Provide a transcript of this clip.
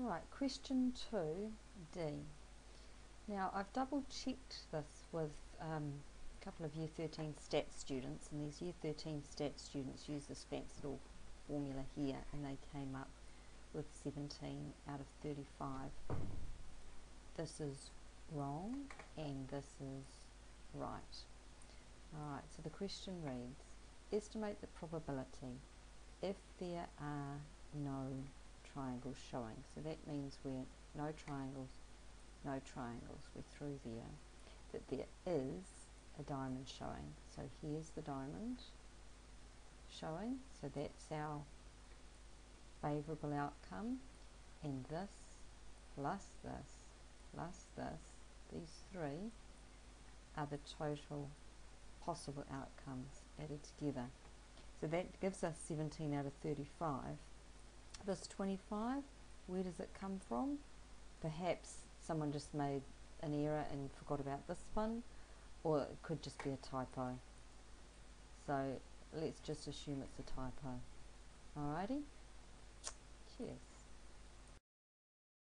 Right, question 2D. Now I've double checked this with um, a couple of Year 13 stats students and these Year 13 stats students use this fancy little formula here and they came up with 17 out of 35. This is wrong and this is right. Alright, so the question reads, estimate the probability if there are no triangles showing. So that means we're no triangles no triangles, we're through there, that there is a diamond showing. So here's the diamond showing, so that's our favourable outcome, and this plus this plus this, these three are the total possible outcomes added together. So that gives us 17 out of 35. This 25, where does it come from? Perhaps someone just made an error and forgot about this one or it could just be a typo. So let's just assume it's a typo. Alrighty? Cheers